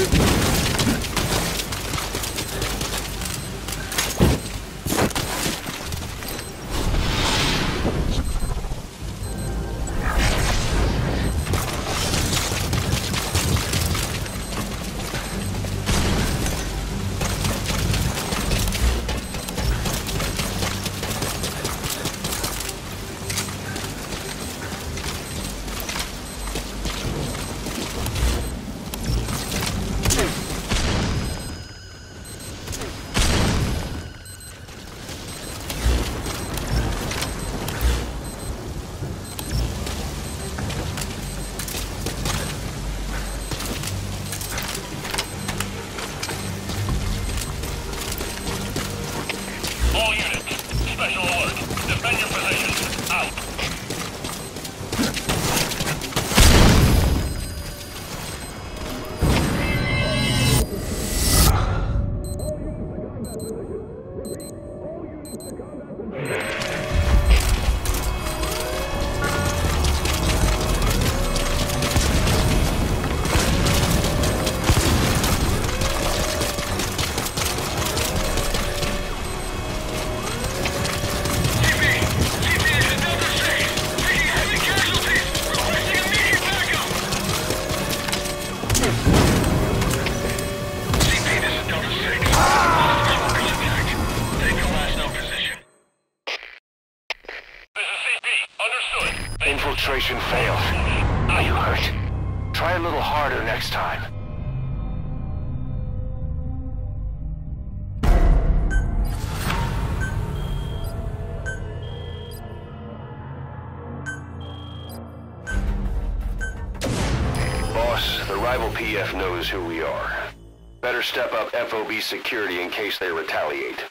you rival PF knows who we are. Better step up FOB security in case they retaliate.